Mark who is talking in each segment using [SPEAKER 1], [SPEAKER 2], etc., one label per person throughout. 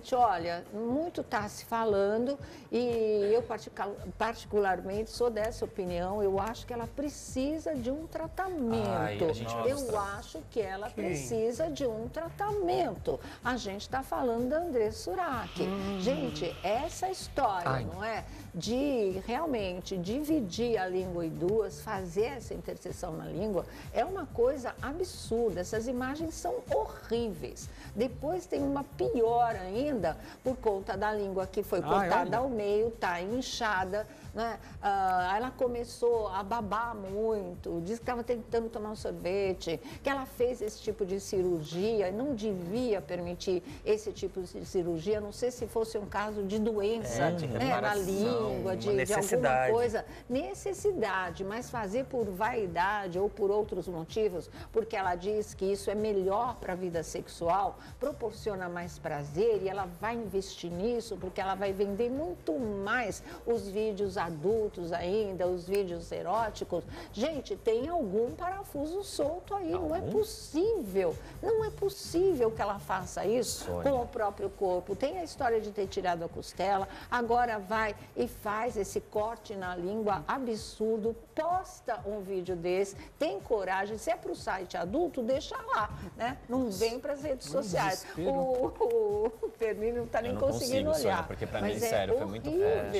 [SPEAKER 1] realmente, olha, muito está se falando e eu particularmente sou dessa opinião. Eu acho que ela precisa de um tratamento. Ai, eu acho que ela Quem? precisa de um tratamento. A gente está falando da André Surak. Hum. Gente, essa história, Ai. não é? De realmente dividir a língua em duas, fazer essa interseção na língua, é uma coisa absurda. Essas imagens são horríveis. Depois tem uma pior ainda, por conta da língua que foi ah, cortada ah, ao meio, está inchada. Né? Ah, ela começou a babar muito, disse que estava tentando tomar um sorvete, que ela fez esse tipo de cirurgia e não devia permitir esse tipo de cirurgia, não sei se fosse um caso de doença é, de né, na língua, de, de alguma coisa. Necessidade, mas fazer por vaidade ou por outros motivos, porque ela diz que isso é melhor para a vida sexual, proporciona mais prazer e ela vai investir nisso porque ela vai vender muito mais os vídeos adultos ainda, os vídeos eróticos. Gente, tem algum parafuso solto aí, algum? não é possível. Não é possível que ela faça isso com o próprio corpo. Tem a história de ter tirado a costela, agora vai e faz esse corte na língua absurdo, posta um vídeo desse, tem coragem, se é para o site adulto, deixa lá, né? Não vem para as redes sociais. O, o, o Permino não está nem conseguindo consigo, olhar. Sônia,
[SPEAKER 2] porque para mim, é sério, foi muito... É,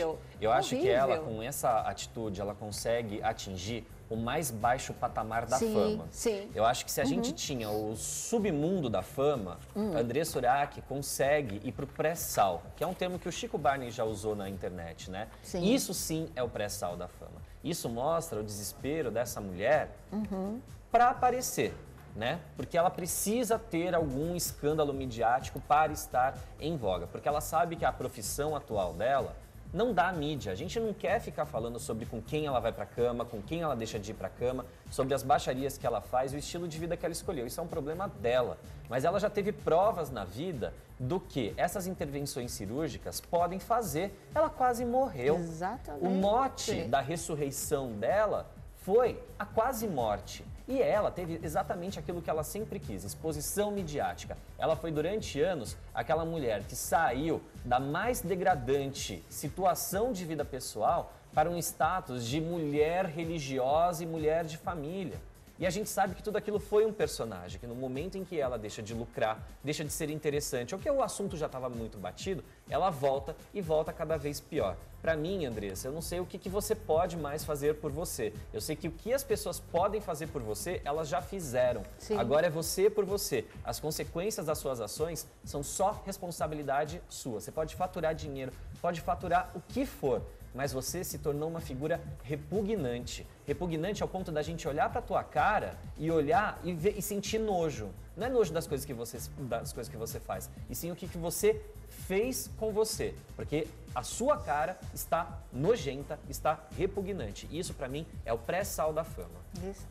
[SPEAKER 2] eu acho que ela, com essa atitude, ela consegue atingir o mais baixo patamar da
[SPEAKER 1] sim,
[SPEAKER 2] fama.
[SPEAKER 1] Sim.
[SPEAKER 2] Eu acho que se a uhum. gente tinha o submundo da fama, uhum. André Surak consegue ir para o pré-sal, que é um termo que o Chico Barney já usou na internet, né? Sim. Isso sim é o pré-sal da fama. Isso mostra o desespero dessa mulher uhum. para aparecer. Né? Porque ela precisa ter algum escândalo midiático para estar em voga, porque ela sabe que a profissão atual dela não dá mídia. A gente não quer ficar falando sobre com quem ela vai para cama, com quem ela deixa de ir para cama, sobre as baixarias que ela faz, o estilo de vida que ela escolheu. Isso é um problema dela. Mas ela já teve provas na vida do que essas intervenções cirúrgicas podem fazer. Ela quase morreu.
[SPEAKER 1] Exatamente.
[SPEAKER 2] O mote da ressurreição dela foi a quase morte. E ela teve exatamente aquilo que ela sempre quis, exposição midiática. Ela foi durante anos aquela mulher que saiu da mais degradante situação de vida pessoal para um status de mulher religiosa e mulher de família. E a gente sabe que tudo aquilo foi um personagem, que no momento em que ela deixa de lucrar, deixa de ser interessante, ou que o assunto já estava muito batido, ela volta e volta cada vez pior. Para mim, Andressa, eu não sei o que, que você pode mais fazer por você. Eu sei que o que as pessoas podem fazer por você, elas já fizeram. Sim. Agora é você por você. As consequências das suas ações são só responsabilidade sua. Você pode faturar dinheiro, pode faturar o que for mas você se tornou uma figura repugnante. Repugnante ao ponto da gente olhar para tua cara e olhar e, ver, e sentir nojo. Não é nojo das coisas que você, das coisas que você faz, e sim o que, que você fez com você. Porque a sua cara está nojenta, está repugnante. E isso para mim é o pré-sal da fama.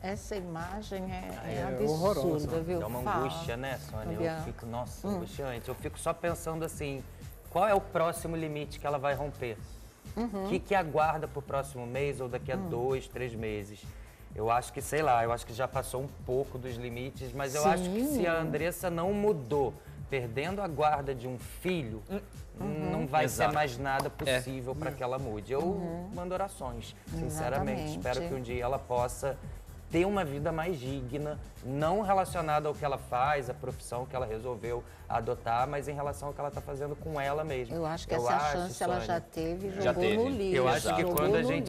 [SPEAKER 1] Essa imagem é, é, é absurda, viu?
[SPEAKER 3] Dá uma Fala. angústia, né, Sônia? Eu fico, nossa, hum. angustiante. Eu fico só pensando assim, qual é o próximo limite que ela vai romper? O uhum. que, que aguarda para o próximo mês ou daqui a uhum. dois, três meses? Eu acho que, sei lá, eu acho que já passou um pouco dos limites, mas eu Sim. acho que se a Andressa não mudou, perdendo a guarda de um filho, hum. uhum. não vai Exato. ser mais nada possível é. para que ela mude. Eu uhum. mando orações, sinceramente. Exatamente. Espero que um dia ela possa ter uma vida mais digna, não relacionada ao que ela faz, a profissão que ela resolveu adotar, mas em relação ao que ela está fazendo com ela mesma.
[SPEAKER 1] Eu acho que Eu essa acho, chance Sônia, ela já teve, jogou já teve. no livro.
[SPEAKER 3] Eu acho que quando a gente